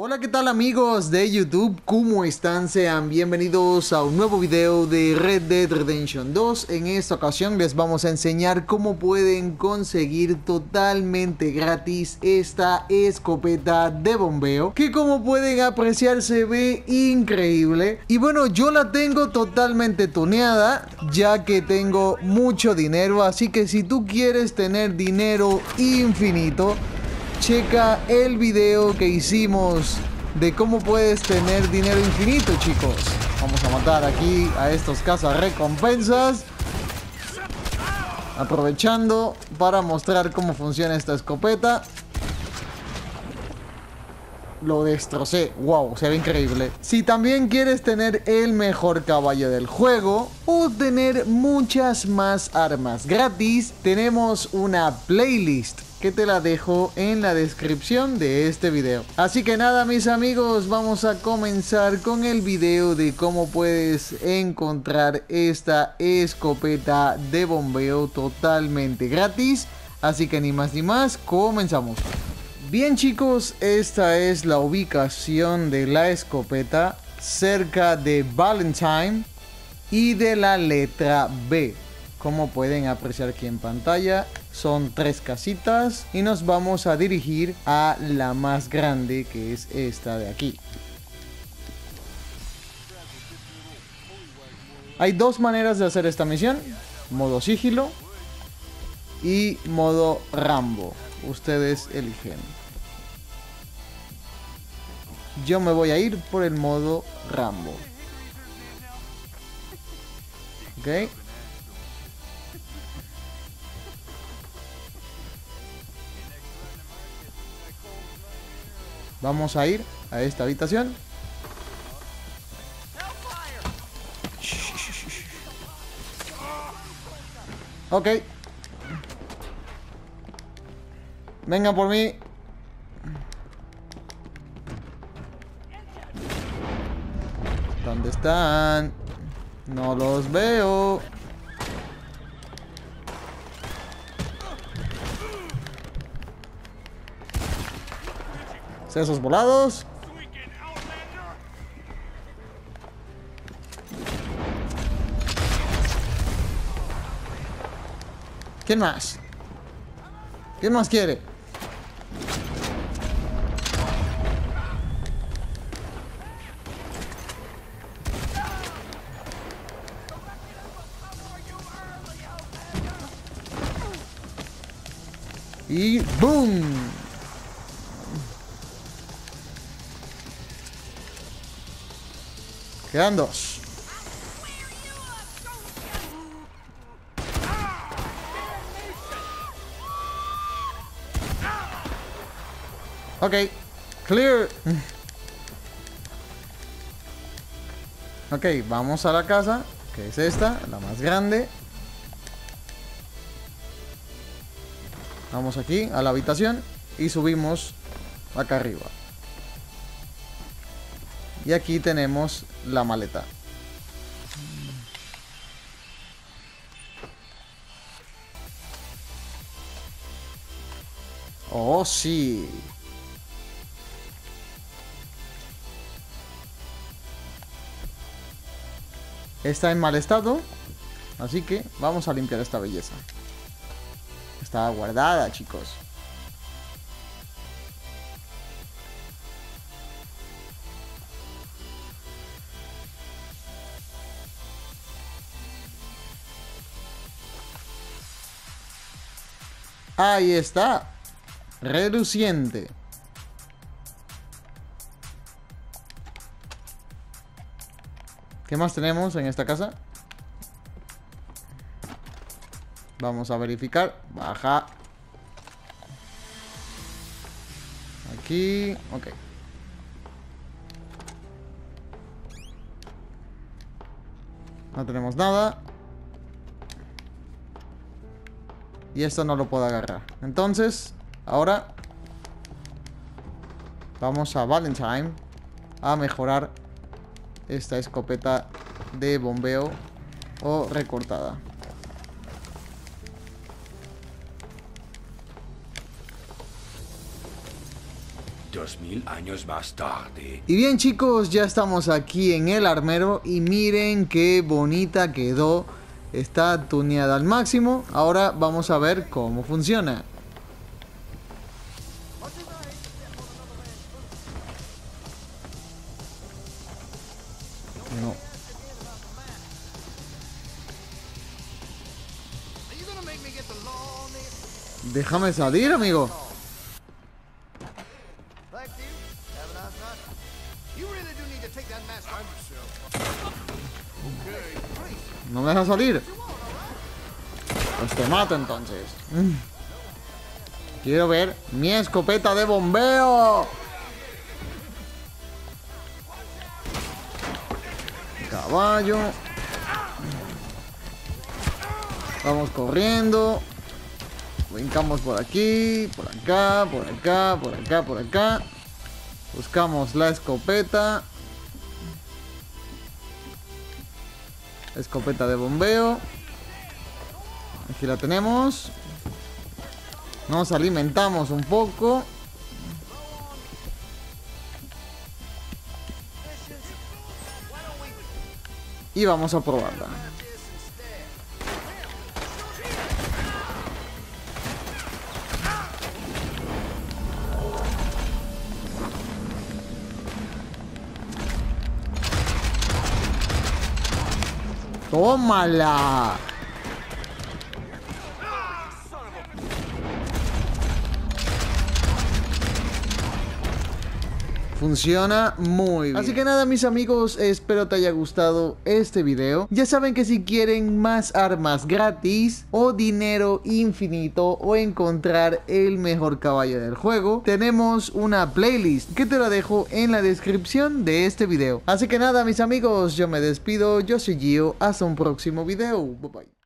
Hola, ¿qué tal amigos de YouTube? ¿Cómo están? Sean bienvenidos a un nuevo video de Red Dead Redemption 2. En esta ocasión les vamos a enseñar cómo pueden conseguir totalmente gratis esta escopeta de bombeo. Que como pueden apreciar se ve increíble. Y bueno, yo la tengo totalmente tuneada ya que tengo mucho dinero. Así que si tú quieres tener dinero infinito checa el video que hicimos de cómo puedes tener dinero infinito, chicos. Vamos a matar aquí a estos cazas recompensas. Aprovechando para mostrar cómo funciona esta escopeta. Lo destrocé. Wow, se ve increíble. Si también quieres tener el mejor caballo del juego o tener muchas más armas gratis, tenemos una playlist que te la dejo en la descripción de este video. Así que nada mis amigos, vamos a comenzar con el video de cómo puedes encontrar esta escopeta de bombeo totalmente gratis. Así que ni más ni más, comenzamos. Bien chicos, esta es la ubicación de la escopeta cerca de Valentine y de la letra B. Como pueden apreciar aquí en pantalla, son tres casitas y nos vamos a dirigir a la más grande que es esta de aquí. Hay dos maneras de hacer esta misión. Modo sigilo y modo Rambo. Ustedes eligen. Yo me voy a ir por el modo Rambo. Ok. Vamos a ir a esta habitación. Ok. Vengan por mí. ¿Dónde están? No los veo. Sesos volados. ¿Quién más? ¿Quién más quiere? Y ¡boom! Quedan dos. Ok, clear. Ok, vamos a la casa, que es esta, la más grande. Vamos aquí a la habitación y subimos acá arriba. Y aquí tenemos la maleta. Oh, sí. Está en mal estado. Así que vamos a limpiar esta belleza. Está guardada, chicos. Ahí está. Reluciente. ¿Qué más tenemos en esta casa? Vamos a verificar. Baja. Aquí. Ok. No tenemos nada. Y esto no lo puedo agarrar. Entonces, ahora vamos a Valentine a mejorar esta escopeta de bombeo o recortada. Dos mil años más tarde. Y bien chicos, ya estamos aquí en el armero y miren qué bonita quedó. Está tuneada al máximo. Ahora vamos a ver cómo funciona. No. Déjame salir, amigo. No me deja salir. Pues te mato entonces. Quiero ver mi escopeta de bombeo. Caballo. Vamos corriendo. Brincamos por aquí, por acá, por acá, por acá, por acá. Buscamos la escopeta. Escopeta de bombeo. Aquí la tenemos. Nos alimentamos un poco. Y vamos a probarla. Όμαλα! Funciona muy bien. Así que nada mis amigos, espero te haya gustado este video. Ya saben que si quieren más armas gratis o dinero infinito o encontrar el mejor caballo del juego, tenemos una playlist que te la dejo en la descripción de este video. Así que nada mis amigos, yo me despido, yo soy Gio, hasta un próximo video. Bye bye.